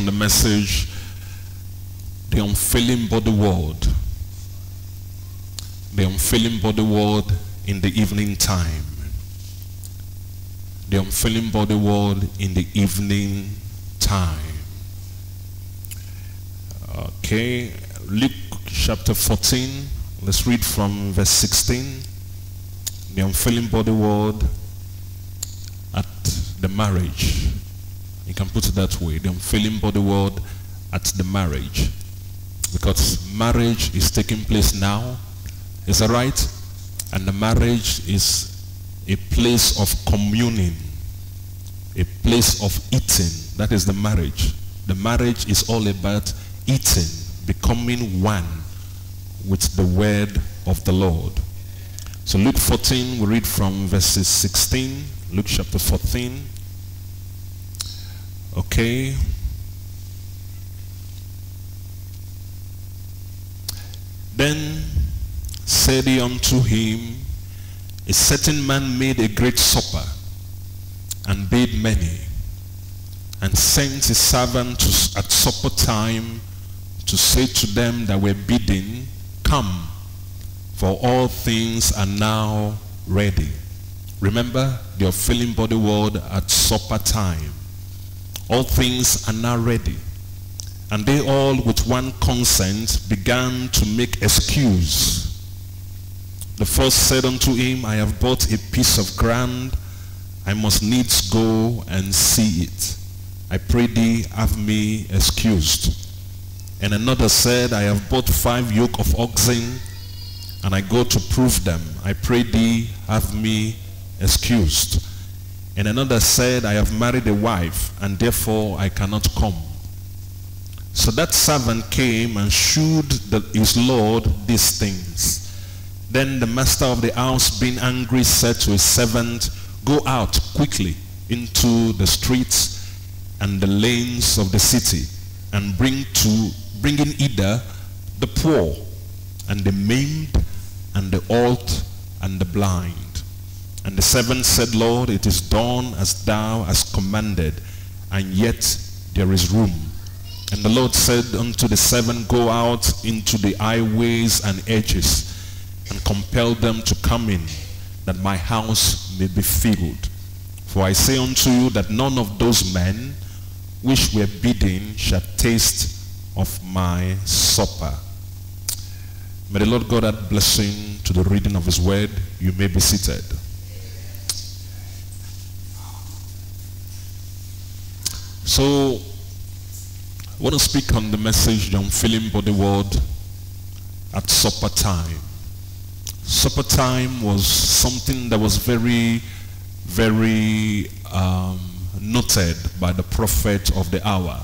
on the message, the unfailing body word. The unfailing body word in the evening time. The unfailing body word in the evening time. Okay, Luke chapter 14. Let's read from verse 16. The unfailing body word at the marriage. You can put it that way. The unfailing body word at the marriage. Because marriage is taking place now. Is that right? And the marriage is a place of communing. A place of eating. That is the marriage. The marriage is all about eating, becoming one with the word of the Lord. So Luke 14, we read from verses 16. Luke chapter 14. Okay. Then said he unto him, A certain man made a great supper, and bade many, and sent his servant to, at supper time to say to them that were bidden, Come, for all things are now ready. Remember your filling body word at supper time. All things are now ready. And they all with one consent began to make excuse. The first said unto him, I have bought a piece of ground. I must needs go and see it. I pray thee have me excused. And another said, I have bought five yoke of oxen, and I go to prove them. I pray thee have me excused. And another said, I have married a wife, and therefore I cannot come. So that servant came and shewed the, his Lord these things. Then the master of the house, being angry, said to his servant, Go out quickly into the streets and the lanes of the city, and bring to bring in either the poor and the maimed and the halt and the blind. And the servant said, Lord, it is done as thou hast commanded, and yet there is room. And the Lord said unto the servant, Go out into the highways and edges, and compel them to come in, that my house may be filled. For I say unto you that none of those men which were bidden shall taste of my supper. May the Lord God add blessing to the reading of his word. You may be seated. So, I want to speak on the message, the unfailing body word at supper time. Supper time was something that was very, very um, noted by the prophet of the hour.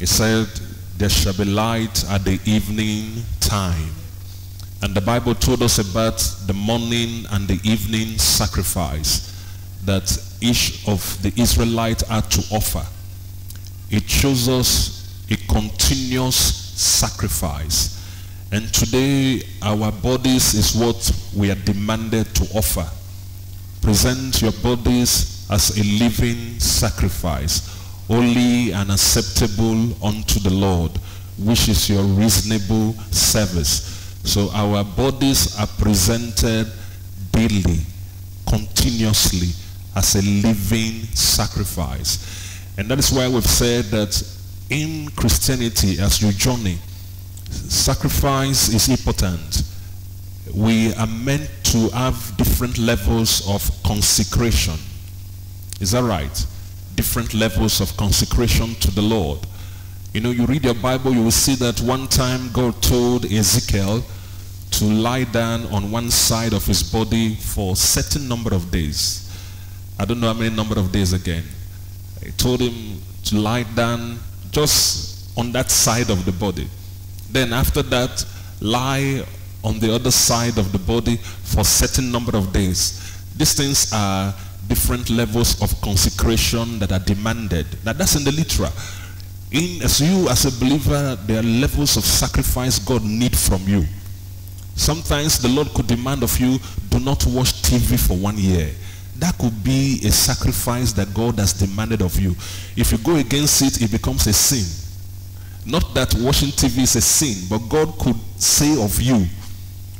He said, there shall be light at the evening time. And the Bible told us about the morning and the evening sacrifice that each of the Israelites had to offer. It shows us a continuous sacrifice. And today our bodies is what we are demanded to offer. Present your bodies as a living sacrifice, holy and acceptable unto the Lord, which is your reasonable service. So our bodies are presented daily, continuously, as a living sacrifice. And that is why we've said that in Christianity, as you journey, sacrifice is important. We are meant to have different levels of consecration. Is that right? Different levels of consecration to the Lord. You know, you read your Bible, you will see that one time God told Ezekiel to lie down on one side of his body for a certain number of days. I don't know how many number of days again. I told him to lie down just on that side of the body. Then after that, lie on the other side of the body for certain number of days. These things are different levels of consecration that are demanded. Now that's in the literal. In as you as a believer, there are levels of sacrifice God need from you. Sometimes the Lord could demand of you, do not watch TV for one year. That could be a sacrifice that God has demanded of you. If you go against it, it becomes a sin. Not that watching TV is a sin, but God could say of you,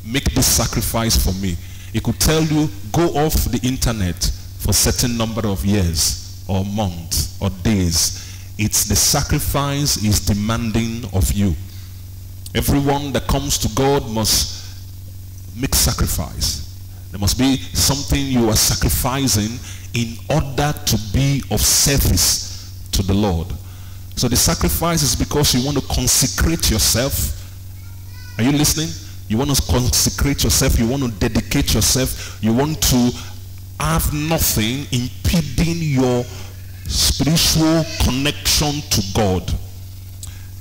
make this sacrifice for me. He could tell you, go off the internet for a certain number of years or months or days. It's the sacrifice is demanding of you. Everyone that comes to God must make sacrifice. There must be something you are sacrificing in order to be of service to the Lord. So the sacrifice is because you want to consecrate yourself. Are you listening? You want to consecrate yourself. You want to dedicate yourself. You want to have nothing impeding your spiritual connection to God.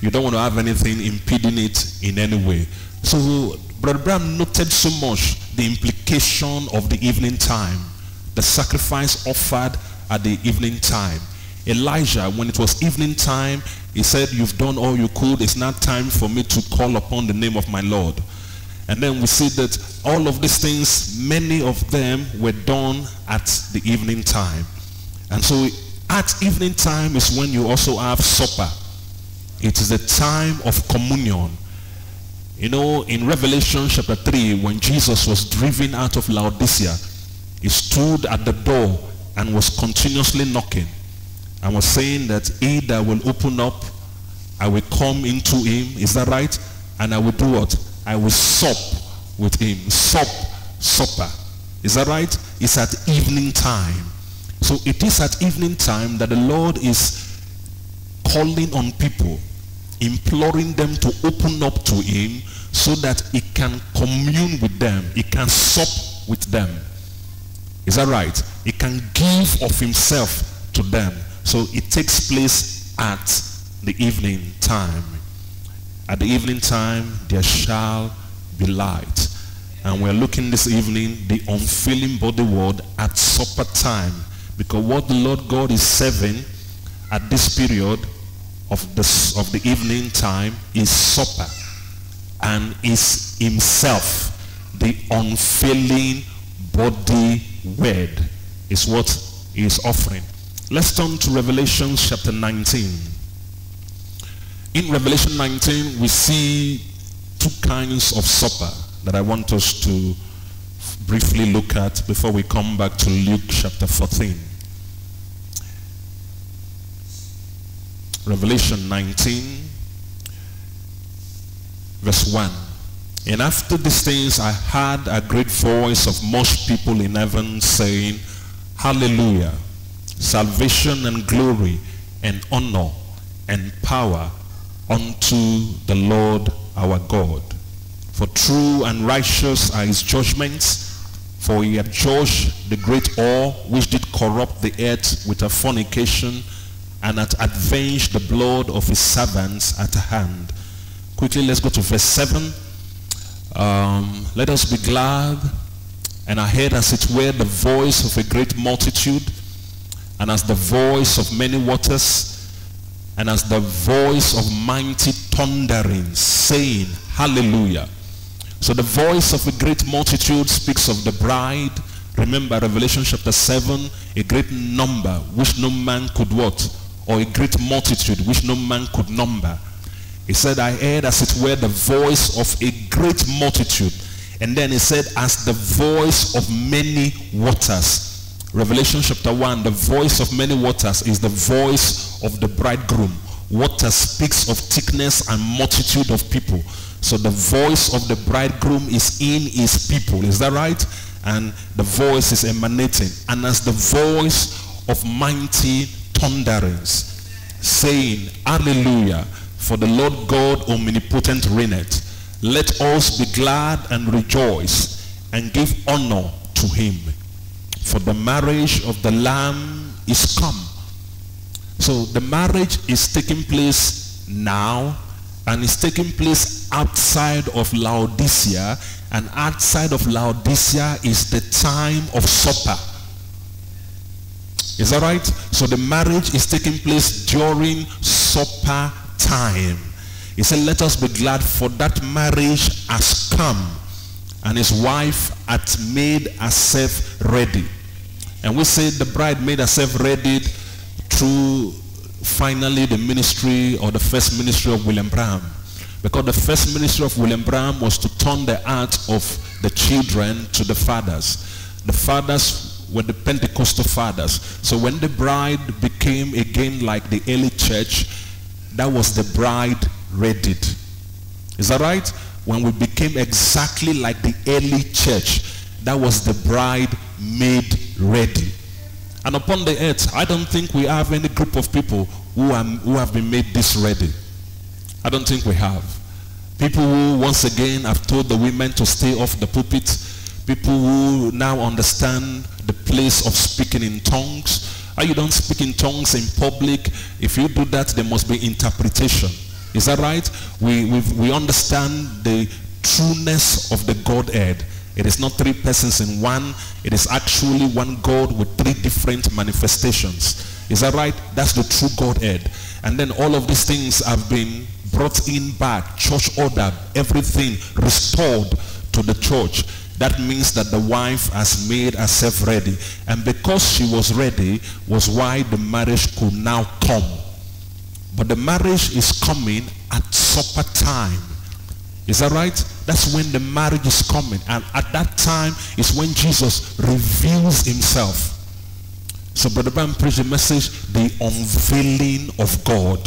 You don't want to have anything impeding it in any way. So Brother Bram noted so much the implication of the evening time, the sacrifice offered at the evening time. Elijah, when it was evening time, he said, you've done all you could. It's not time for me to call upon the name of my Lord. And then we see that all of these things, many of them were done at the evening time. And so at evening time is when you also have supper. It is the time of communion. You know, in Revelation chapter 3, when Jesus was driven out of Laodicea, he stood at the door and was continuously knocking and was saying that he that will open up, I will come into him. Is that right? And I will do what? I will sup with him. Sup, supper. Is that right? It's at evening time. So it is at evening time that the Lord is calling on people imploring them to open up to him so that he can commune with them. He can sup with them. Is that right? He can give of himself to them. So it takes place at the evening time. At the evening time, there shall be light. And we're looking this evening, the unfailing body word at supper time. Because what the Lord God is serving at this period of the, of the evening time is supper and is himself the unfailing body word is what he is offering. Let's turn to Revelation chapter 19. In Revelation 19 we see two kinds of supper that I want us to briefly look at before we come back to Luke chapter 14. Revelation 19, verse 1. And after these things I heard a great voice of most people in heaven saying, Hallelujah, salvation and glory and honor and power unto the Lord our God. For true and righteous are his judgments, for he had judged the great whore which did corrupt the earth with her fornication, and hath avenged the blood of his servants at hand. Quickly, let's go to verse 7. Um, let us be glad. And I heard as it were the voice of a great multitude, and as the voice of many waters, and as the voice of mighty thundering, saying, Hallelujah. So the voice of a great multitude speaks of the bride. Remember Revelation chapter 7, a great number which no man could what? Or a great multitude which no man could number. He said, I heard as it were the voice of a great multitude. And then he said, as the voice of many waters. Revelation chapter 1, the voice of many waters is the voice of the bridegroom. Water speaks of thickness and multitude of people. So the voice of the bridegroom is in his people. Is that right? And the voice is emanating. And as the voice of mighty thunderings, saying, Hallelujah, for the Lord God omnipotent reigneth. Let us be glad and rejoice and give honor to him. For the marriage of the Lamb is come. So the marriage is taking place now and is taking place outside of Laodicea and outside of Laodicea is the time of supper is that right? So the marriage is taking place during supper time. He said, let us be glad for that marriage has come and his wife hath made herself ready. And we say the bride made herself ready through finally the ministry or the first ministry of William Branham. Because the first ministry of William Branham was to turn the hearts of the children to the fathers. The fathers were the Pentecostal fathers. So when the bride became again like the early church, that was the bride readied. Is that right? When we became exactly like the early church, that was the bride made ready. And upon the earth, I don't think we have any group of people who, are, who have been made this ready. I don't think we have. People who once again have told the women to stay off the pulpit. People who now understand the place of speaking in tongues. You don't speak in tongues in public. If you do that, there must be interpretation. Is that right? We, we understand the trueness of the Godhead. It is not three persons in one. It is actually one God with three different manifestations. Is that right? That's the true Godhead. And then all of these things have been brought in back, church order, everything restored to the church. That means that the wife has made herself ready. And because she was ready was why the marriage could now come. But the marriage is coming at supper time. Is that right? That's when the marriage is coming. And at that time is when Jesus reveals himself. So Brother Bram preached the message, the unveiling of God.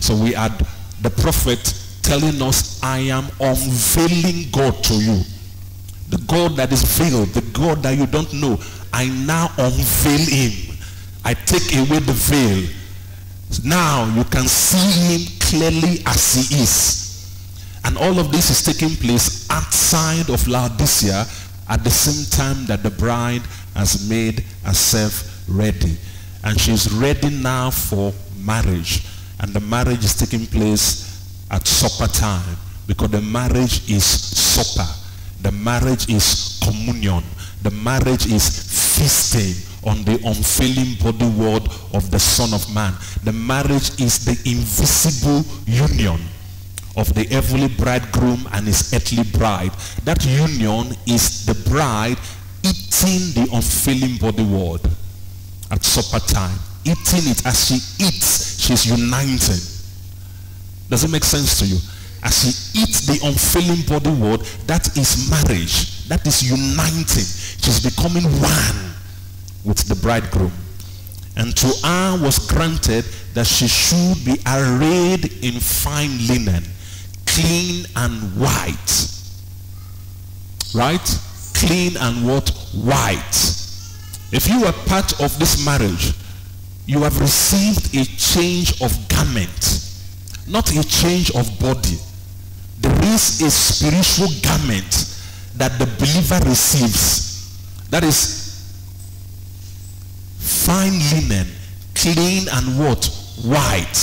So we had the prophet telling us, I am unveiling God to you. The God that is veiled, the God that you don't know, I now unveil him. I take away the veil. Now you can see him clearly as he is. And all of this is taking place outside of Laodicea at the same time that the bride has made herself ready. And she's ready now for marriage. And the marriage is taking place at supper time because the marriage is supper. The marriage is communion. The marriage is feasting on the unfailing body word of the Son of Man. The marriage is the invisible union of the heavenly bridegroom and his earthly bride. That union is the bride eating the unfailing body word at supper time. Eating it as she eats, she's uniting. Does it make sense to you? As she eats the unfailing body word, that is marriage. That is uniting. She's becoming one with the bridegroom. And to her was granted that she should be arrayed in fine linen, clean and white. Right? Clean and what? White. If you are part of this marriage, you have received a change of garment, not a change of body. There is a spiritual garment that the believer receives. That is fine linen, clean and what? White.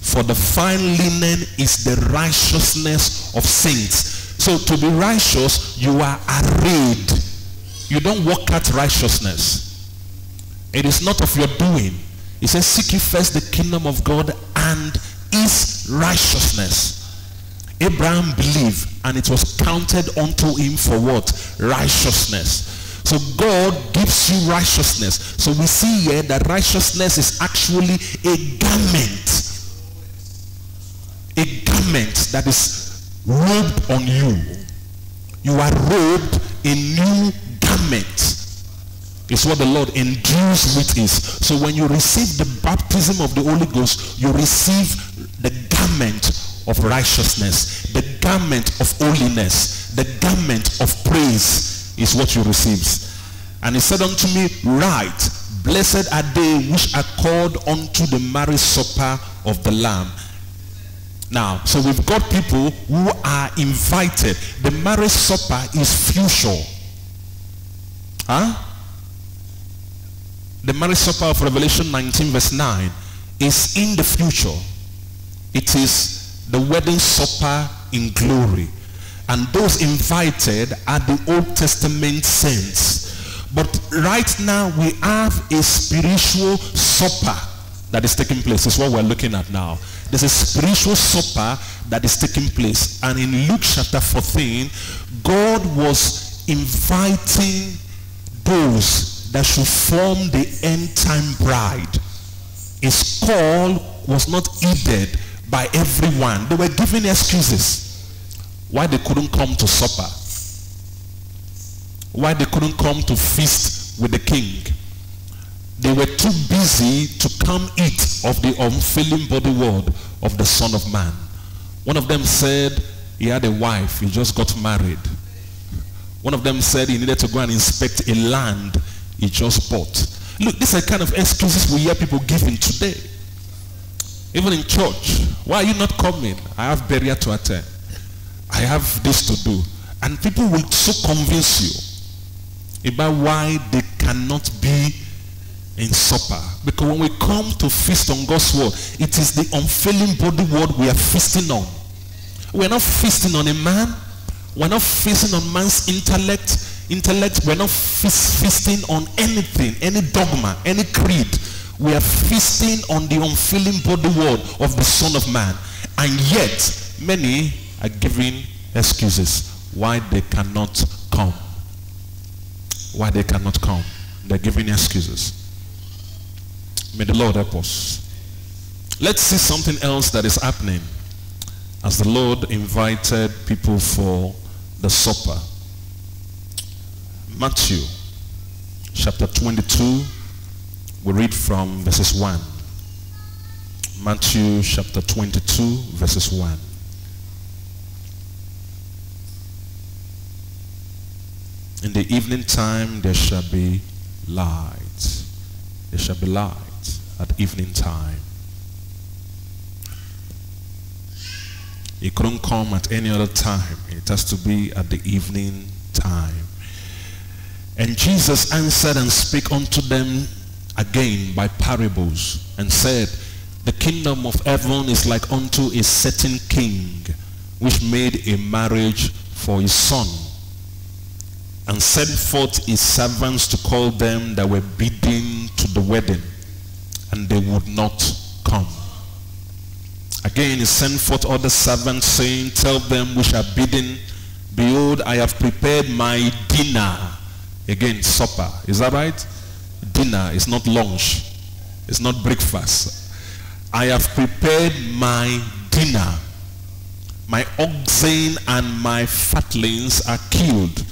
For the fine linen is the righteousness of saints. So to be righteous, you are arrayed. You don't work out righteousness. It is not of your doing. He says, seek ye first the kingdom of God and his righteousness. Abraham believed and it was counted unto him for what? Righteousness. So God gives you righteousness. So we see here that righteousness is actually a garment. A garment that is robed on you. You are robed in new garment. It's what the Lord endues with is. So when you receive the baptism of the Holy Ghost, you receive the garment of righteousness, the garment of holiness, the garment of praise, is what you receives. And he said unto me, Right, blessed are they which are called unto the marriage supper of the Lamb. Now, so we've got people who are invited. The marriage supper is future. Huh? The marriage supper of Revelation 19 verse 9 is in the future. It is the wedding supper in glory. And those invited are the Old Testament saints. But right now we have a spiritual supper that is taking place. Is what we're looking at now. There's a spiritual supper that is taking place. And in Luke chapter 14, God was inviting those that should form the end time bride. His call was not heeded by everyone. They were giving excuses why they couldn't come to supper. Why they couldn't come to feast with the king. They were too busy to come eat of the unfailing body word of the Son of Man. One of them said he had a wife, he just got married. One of them said he needed to go and inspect a land he just bought. Look, these are kind of excuses we hear people giving today. Even in church. Why are you not coming? I have burial to attend. I have this to do. And people will so convince you about why they cannot be in supper. Because when we come to feast on God's word, it is the unfailing body word we are feasting on. We're not feasting on a man. We're not feasting on man's intellect. Intellect. We're not feasting on anything, any dogma, any creed. We are feasting on the unfailing body word of the Son of Man. And yet, many are giving excuses why they cannot come. Why they cannot come. They're giving excuses. May the Lord help us. Let's see something else that is happening as the Lord invited people for the supper. Matthew chapter 22, we read from verses 1. Matthew chapter 22, verses 1. In the evening time there shall be light. There shall be light at evening time. It couldn't come at any other time. It has to be at the evening time. And Jesus answered and spake unto them again by parables and said, The kingdom of heaven is like unto a certain king which made a marriage for his son and sent forth his servants to call them that were bidden to the wedding and they would not come. Again, he sent forth other servants, saying, Tell them which are bidden, Behold, I have prepared my dinner. Again, supper. Is that right? Dinner is not lunch. It's not breakfast. I have prepared my dinner. My oxen and my fatlings are killed,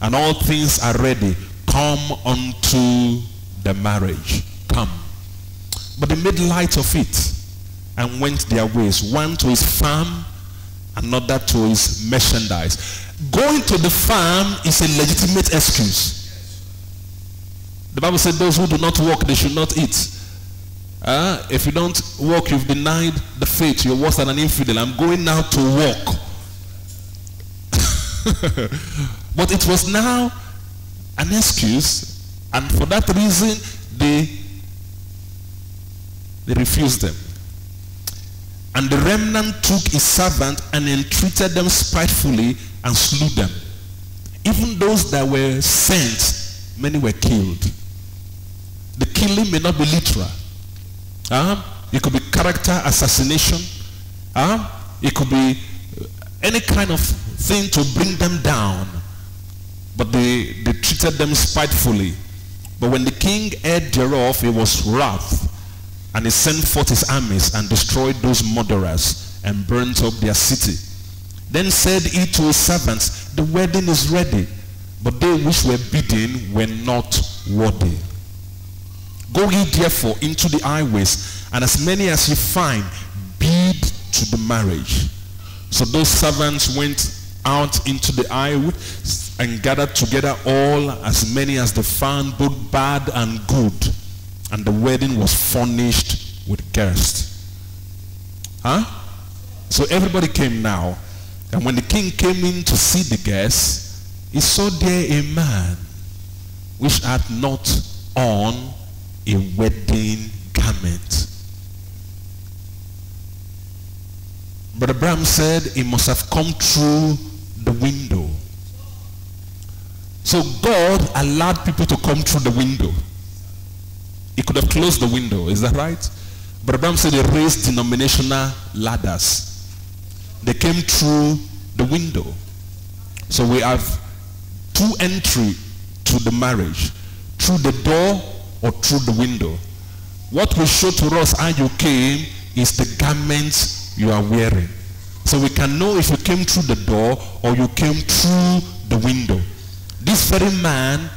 and all things are ready. Come unto the marriage. Come. But they made light of it and went their ways. One to his farm, another to his merchandise. Going to the farm is a legitimate excuse. The Bible said those who do not work, they should not eat. Uh, if you don't work, you've denied the faith. You're worse than an infidel. I'm going now to work. but it was now an excuse. And for that reason, they they refused them. And the remnant took his servant and entreated them spitefully and slew them. Even those that were sent, many were killed. The killing may not be literal. Uh, it could be character assassination. Uh, it could be any kind of thing to bring them down. But they, they treated them spitefully. But when the king heard thereof, he was wrath and he sent forth his armies and destroyed those murderers and burnt up their city. Then said he to his servants, The wedding is ready, but they which were bidden were not worthy. Go ye therefore into the highways, and as many as ye find, bid to the marriage. So those servants went out into the highways and gathered together all as many as they found, both bad and good and the wedding was furnished with guests. Huh? So everybody came now. And when the king came in to see the guests, he saw there a man which had not on a wedding garment. But Abraham said he must have come through the window. So God allowed people to come through the window. He could have closed the window. Is that right? But Abraham said he raised denominational ladders. They came through the window. So we have two entry to the marriage through the door or through the window. What will show to us how you came is the garments you are wearing. So we can know if you came through the door or you came through the window. This very man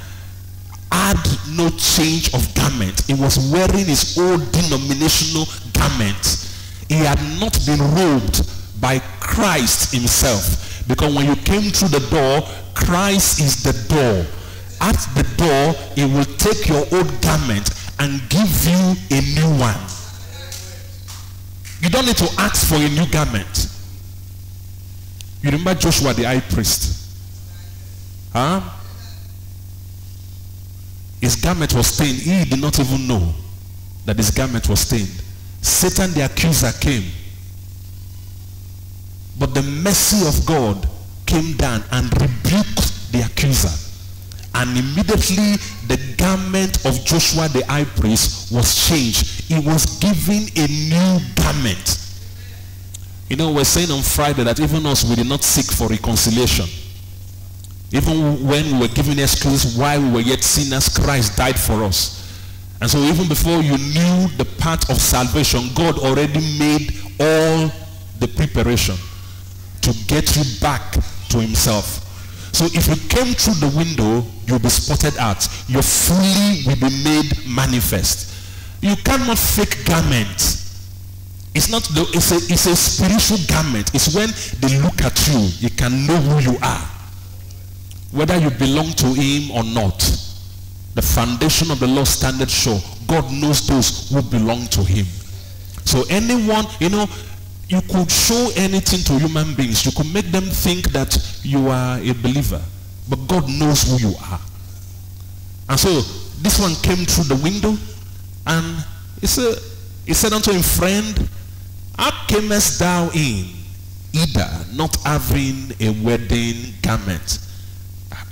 had no change of garment. He was wearing his old denominational garment. He had not been robed by Christ himself. Because when you came through the door, Christ is the door. At the door, he will take your old garment and give you a new one. You don't need to ask for a new garment. You remember Joshua the high priest? Huh? His garment was stained. He did not even know that his garment was stained. Satan the accuser came. But the mercy of God came down and rebuked the accuser. And immediately the garment of Joshua the high priest was changed. He was given a new garment. You know, we're saying on Friday that even us, we did not seek for reconciliation. Even when we were given excuse why we were yet sinners, Christ died for us. And so even before you knew the path of salvation, God already made all the preparation to get you back to himself. So if you came through the window, you'll be spotted out. Your fully will be made manifest. You cannot fake garment. It's not the, it's a, it's a spiritual garment. It's when they look at you, you can know who you are whether you belong to him or not. The foundation of the law standeth sure. God knows those who belong to him. So anyone, you know, you could show anything to human beings. You could make them think that you are a believer. But God knows who you are. And so this one came through the window and he said, he said unto him, Friend, how camest thou in, either not having a wedding garment?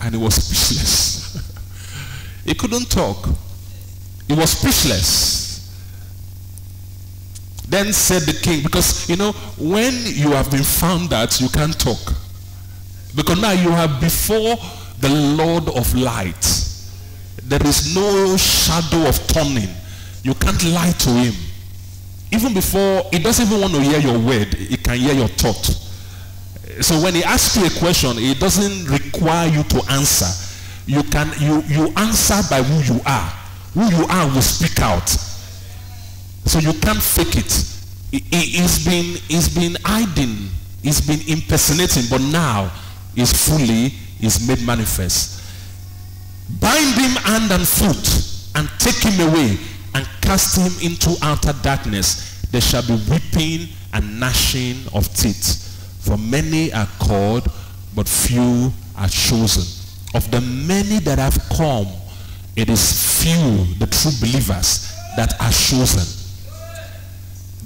and he was speechless. he couldn't talk. He was speechless. Then said the king, because you know, when you have been found out, you can't talk. Because now you are before the Lord of light. There is no shadow of turning. You can't lie to him. Even before, he doesn't even want to hear your word. He can hear your thought. So when he asks you a question, he doesn't require you to answer. You can you you answer by who you are. Who you are will speak out. So you can't fake it. He, he's been he's been hiding. He's been impersonating, but now he's fully is made manifest. Bind him hand and foot and take him away and cast him into outer darkness. There shall be weeping and gnashing of teeth. For many are called, but few are chosen. Of the many that have come, it is few, the true believers, that are chosen.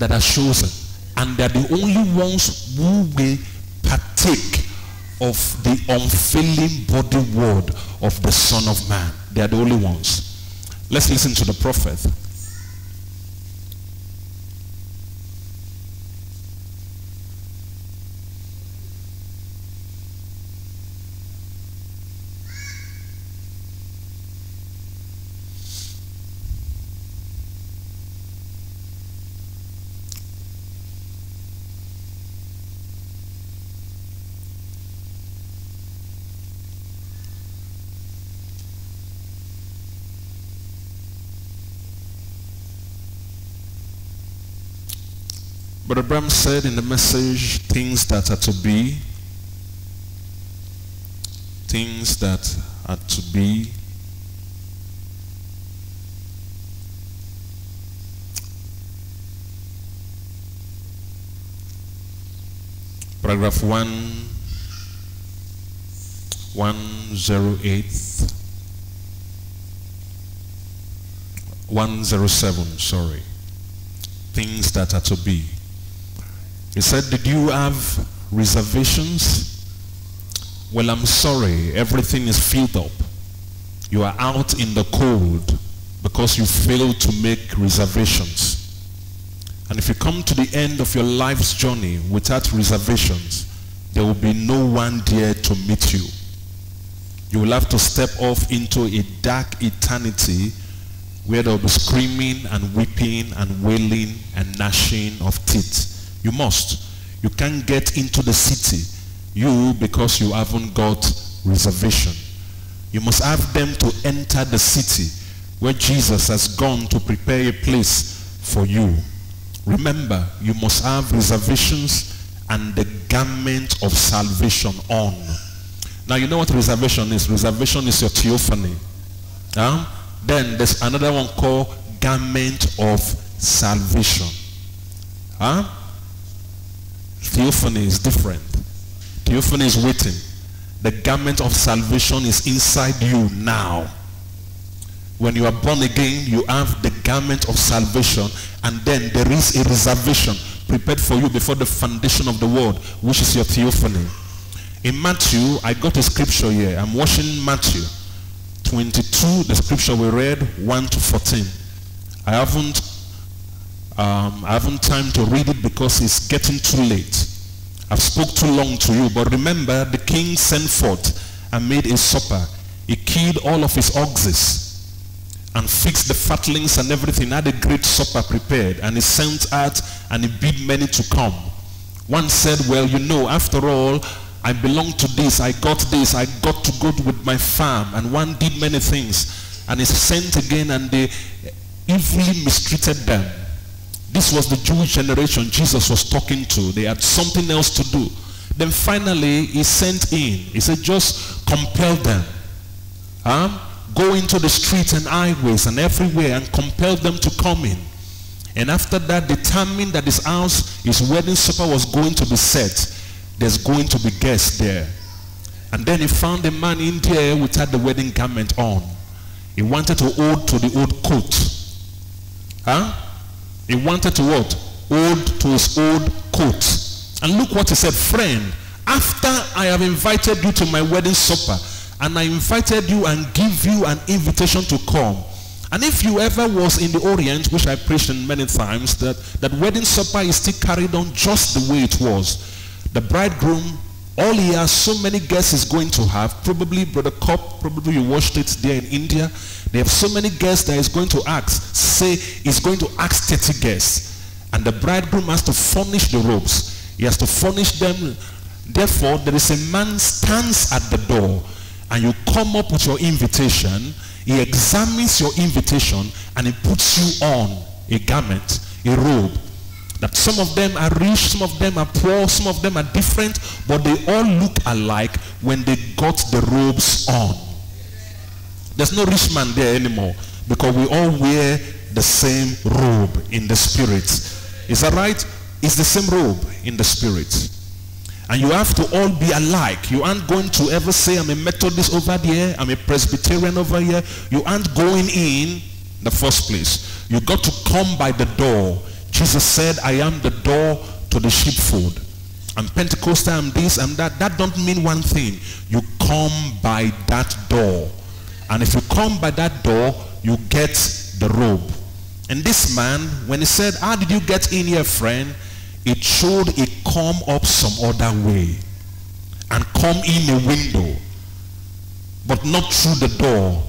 That are chosen. And they're the only ones who will partake of the unfailing body word of the Son of Man. They are the only ones. Let's listen to the prophet. But Abraham said in the message, things that are to be, things that are to be, paragraph 1, 108, 107, sorry. Things that are to be. He said, did you have reservations? Well, I'm sorry. Everything is filled up. You are out in the cold because you failed to make reservations. And if you come to the end of your life's journey without reservations, there will be no one there to meet you. You will have to step off into a dark eternity where there will be screaming and weeping and wailing and gnashing of teeth. You must. You can't get into the city. You, because you haven't got reservation. You must have them to enter the city where Jesus has gone to prepare a place for you. Remember, you must have reservations and the garment of salvation on. Now you know what reservation is. Reservation is your theophany. Huh? Then there's another one called garment of salvation. Huh? Theophany is different. Theophany is waiting. The garment of salvation is inside you now. When you are born again, you have the garment of salvation and then there is a reservation prepared for you before the foundation of the world, which is your theophany. In Matthew, I got a scripture here. I'm watching Matthew 22, the scripture we read, 1 to 14. I haven't, um, I haven't time to read it because it's getting too late. I've spoke too long to you, but remember the king sent forth and made a supper. He killed all of his oxes and fixed the fatlings and everything, had a great supper prepared, and he sent out and he bid many to come. One said, well, you know, after all, I belong to this, I got this, I got to go with my farm, and one did many things, and he sent again, and they evilly mistreated them. This was the Jewish generation Jesus was talking to. They had something else to do. Then finally, he sent in. He said, just compel them. Huh? Go into the streets and highways and everywhere and compel them to come in. And after that, determine that his house, his wedding supper was going to be set. There's going to be guests there. And then he found a man in there without the wedding garment on. He wanted to hold to the old coat. Huh? He wanted to what? Hold to his old coat. And look what he said, friend, after I have invited you to my wedding supper, and I invited you and give you an invitation to come. And if you ever was in the Orient, which I preached in many times, that, that wedding supper is still carried on just the way it was. The bridegroom, all he has, so many guests is going to have, probably Brother Cop, probably you watched it there in India. They have so many guests that he's going to ask. Say he's going to ask 30 guests. And the bridegroom has to furnish the robes. He has to furnish them. Therefore, there is a man stands at the door and you come up with your invitation, he examines your invitation and he puts you on a garment, a robe. That some of them are rich, some of them are poor, some of them are different, but they all look alike when they got the robes on. There's no rich man there anymore because we all wear the same robe in the spirit. Is that right? It's the same robe in the spirit. And you have to all be alike. You aren't going to ever say, I'm a Methodist over there, I'm a Presbyterian over here. You aren't going in the first place. You got to come by the door. Jesus said, I am the door to the sheepfold. I'm Pentecostal, I'm this, I'm that. That don't mean one thing. You come by that door. And if you come by that door, you get the robe. And this man, when he said, how did you get in here, friend? it showed it come up some other way and come in a window but not through the door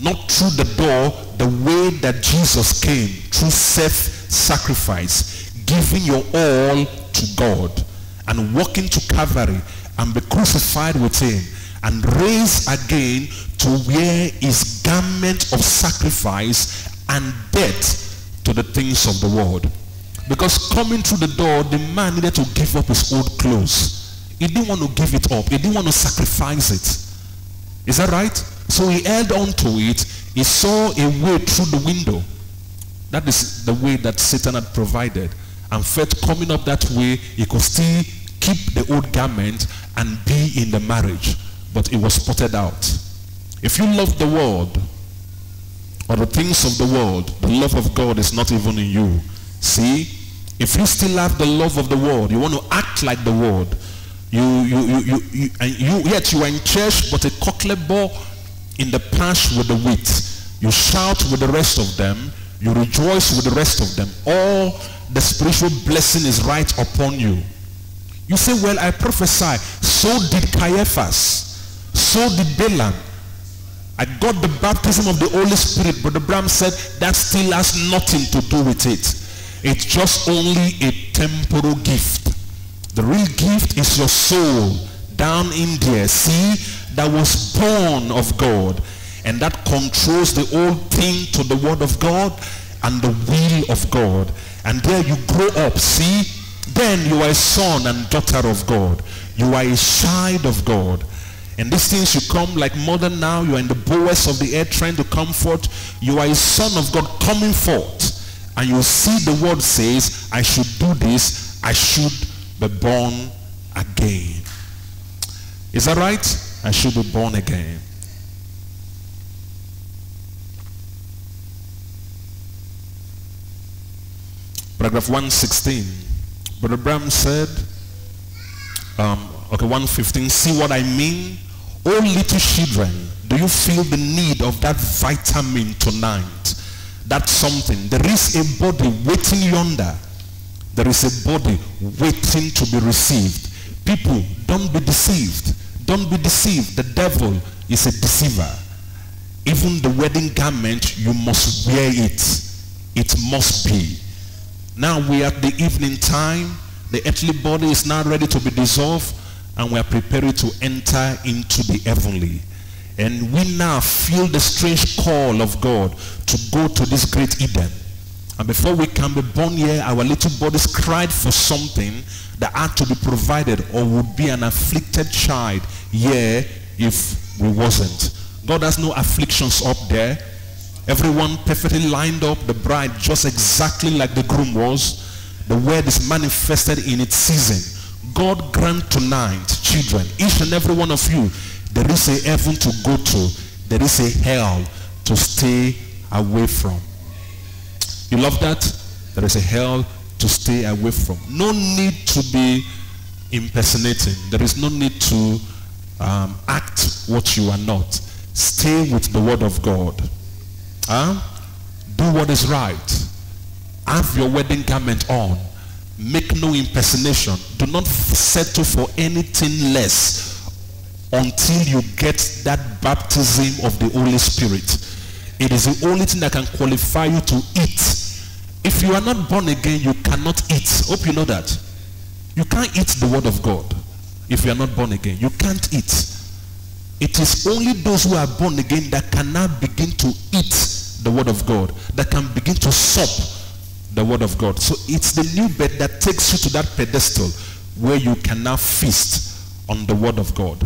not through the door the way that jesus came through self-sacrifice giving your all to god and walking to calvary and be crucified with him and raised again to wear his garment of sacrifice and death to the things of the world because coming through the door, the man needed to give up his old clothes. He didn't want to give it up. He didn't want to sacrifice it. Is that right? So he held on to it. He saw a way through the window. That is the way that Satan had provided. And felt coming up that way, he could still keep the old garment and be in the marriage. But it was spotted out. If you love the world or the things of the world, the love of God is not even in you. See, if you still have the love of the world, you want to act like the world, you, you, you, you, you, and you yet you are in church, but a cockle ball in the pash with the wheat. You shout with the rest of them. You rejoice with the rest of them. All the spiritual blessing is right upon you. You say, well, I prophesy. So did Caiaphas. So did Balaam. I got the baptism of the Holy Spirit, but the Bram said that still has nothing to do with it. It's just only a temporal gift. The real gift is your soul down in there. See, that was born of God. And that controls the whole thing to the word of God and the will of God. And there you grow up. See, then you are a son and daughter of God. You are a child of God. And these things should come like mother now, you are in the bowels of the air trying to come forth. You are a son of God coming forth. And you see the word says, I should do this, I should be born again. Is that right? I should be born again. Paragraph 116. Brother Bram said, um, okay, 115, see what I mean? Oh, little children, do you feel the need of that vitamin tonight? That's something. There is a body waiting yonder. There is a body waiting to be received. People, don't be deceived. Don't be deceived. The devil is a deceiver. Even the wedding garment, you must wear it. It must be. Now we are at the evening time. The earthly body is now ready to be dissolved and we are preparing to enter into the heavenly. And we now feel the strange call of God to go to this great Eden. And before we can be born here, our little bodies cried for something that had to be provided or would be an afflicted child here if we wasn't. God has no afflictions up there. Everyone perfectly lined up, the bride just exactly like the groom was. The word is manifested in its season. God grant tonight, children, each and every one of you, there is a heaven to go to. There is a hell to stay away from. You love that? There is a hell to stay away from. No need to be impersonating. There is no need to um, act what you are not. Stay with the word of God. Huh? Do what is right. Have your wedding garment on. Make no impersonation. Do not settle for anything less until you get that baptism of the Holy Spirit. It is the only thing that can qualify you to eat. If you are not born again, you cannot eat. Hope you know that. You can't eat the word of God if you are not born again. You can't eat. It is only those who are born again that can now begin to eat the word of God, that can begin to sup the word of God. So it's the new bed that takes you to that pedestal where you can now feast on the word of God.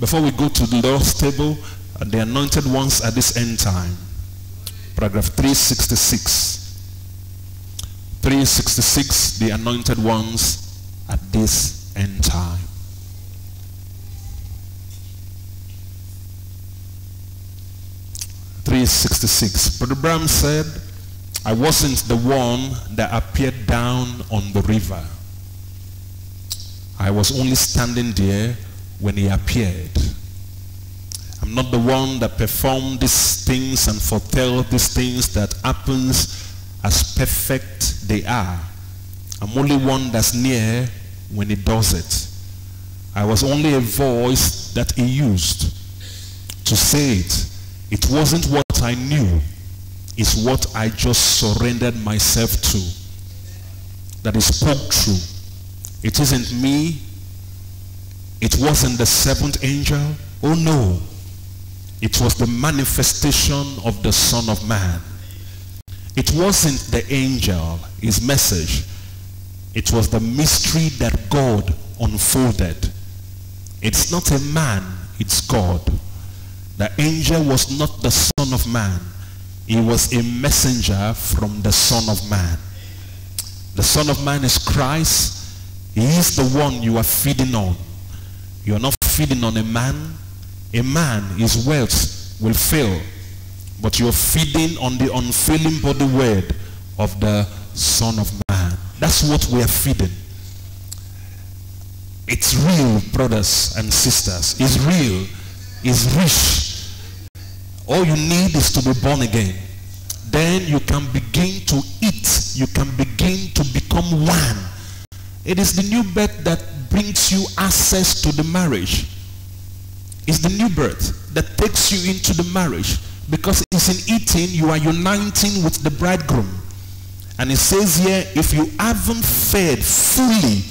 Before we go to the Lord's table, the anointed ones at this end time. Paragraph 366. 366, the anointed ones at this end time. Three sixty six. Brother Bram said, I wasn't the one that appeared down on the river. I was only standing there when he appeared. I'm not the one that performed these things and foretell these things that happens as perfect they are. I'm only one that's near when he does it. I was only a voice that he used to say it. It wasn't what I knew is what I just surrendered myself to. That is spoke true. It isn't me. It wasn't the seventh angel. Oh no. It was the manifestation of the Son of Man. It wasn't the angel, his message. It was the mystery that God unfolded. It's not a man, it's God. The angel was not the Son of Man. He was a messenger from the Son of Man. The Son of Man is Christ. He is the one you are feeding on. You are not feeding on a man. A man, his wealth will fail. But you're feeding on the unfailing body word of the Son of Man. That's what we are feeding. It's real, brothers and sisters. It's real. It's rich. All you need is to be born again. Then you can begin to eat. You can begin to become one. It is the new birth that brings you access to the marriage. It's the new birth that takes you into the marriage because it's in eating you are uniting with the bridegroom. And it says here, if you haven't fed fully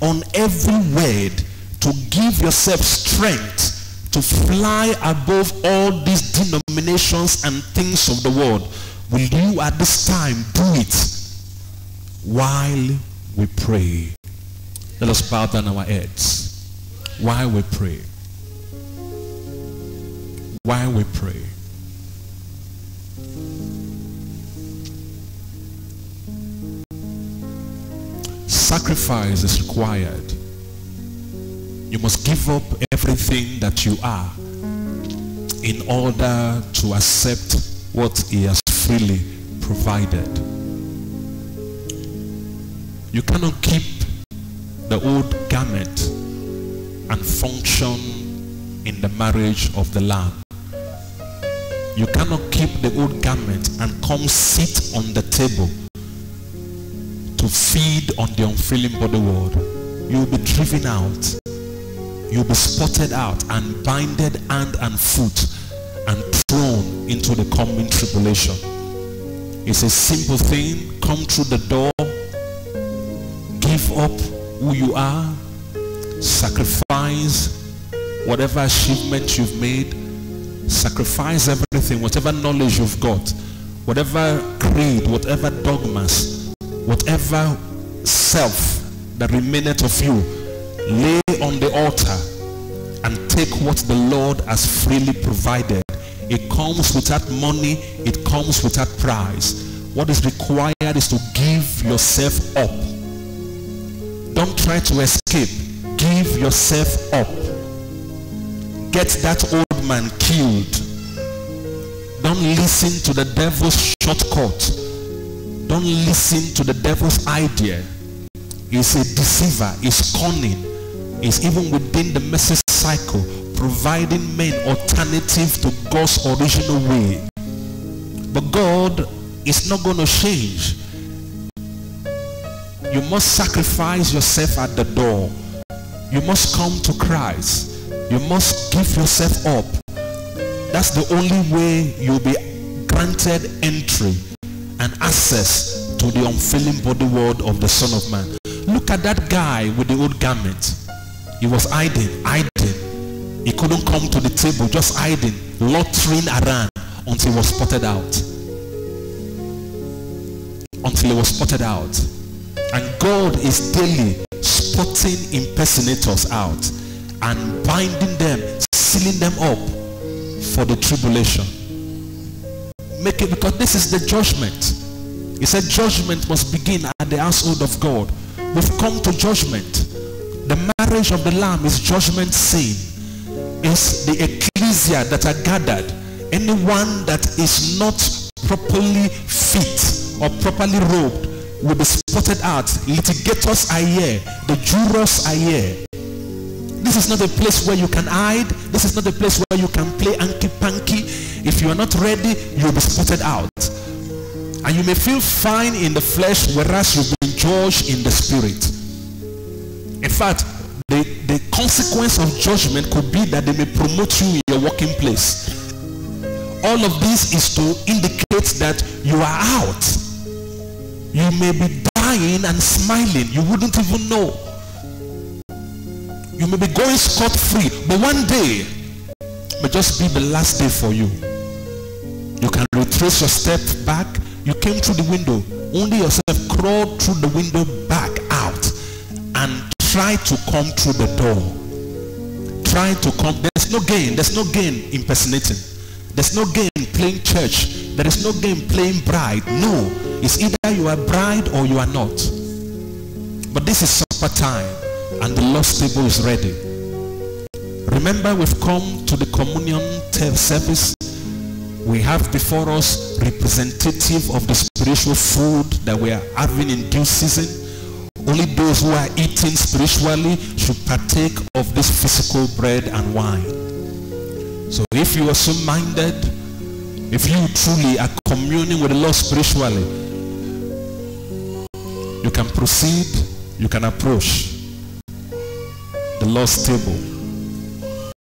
on every word to give yourself strength to fly above all these denominations and things of the world, will you at this time do it while we pray? Let us bow down our heads while we pray. While we pray. Sacrifice is required. You must give up everything that you are in order to accept what he has freely provided. You cannot keep the old garment and function in the marriage of the Lamb. You cannot keep the old garment and come sit on the table to feed on the unfailing body word. You will be driven out. You will be spotted out and binded hand and foot and thrown into the coming tribulation. It's a simple thing. Come through the door. Give up who you are. Sacrifice whatever achievement you've made sacrifice everything whatever knowledge you've got whatever creed whatever dogmas whatever self that remaineth of you lay on the altar and take what the lord has freely provided it comes without money it comes without price what is required is to give yourself up don't try to escape give yourself up get that old man killed. Don't listen to the devil's shortcut. Don't listen to the devil's idea. He's a deceiver. He's cunning. He's even within the message cycle providing men alternative to God's original way. But God is not going to change. You must sacrifice yourself at the door. You must come to Christ. You must give yourself up. That's the only way you'll be granted entry and access to the unfailing body word of the Son of Man. Look at that guy with the old garment. He was hiding, hiding. He couldn't come to the table, just hiding, loitering around until he was spotted out. Until he was spotted out. And God is daily spotting impersonators out and binding them, sealing them up for the tribulation. Make it because this is the judgment. He said judgment must begin at the household of God. We've come to judgment. Marriage of the Lamb is judgment scene. It's the ecclesia that are gathered. Anyone that is not properly fit or properly robed will be spotted out. Litigators are here. The jurors are here. This is not a place where you can hide. This is not a place where you can play anky panky. If you are not ready, you'll be spotted out. And you may feel fine in the flesh, whereas you've been judged in the spirit. In fact, the, the consequence of judgment could be that they may promote you in your working place. All of this is to indicate that you are out. You may be dying and smiling. You wouldn't even know. You may be going scot-free, but one day may just be the last day for you. You can retrace your steps back. You came through the window. Only yourself crawled through the window back try to come through the door. Try to come. There's no gain. There's no gain impersonating. There's no gain playing church. There is no gain playing bride. No. It's either you are bride or you are not. But this is supper time and the Lord's table is ready. Remember, we've come to the communion service. We have before us representative of the spiritual food that we are having in due season. Only those who are eating spiritually should partake of this physical bread and wine. So if you are so minded, if you truly are communing with the Lord spiritually, you can proceed, you can approach the Lord's table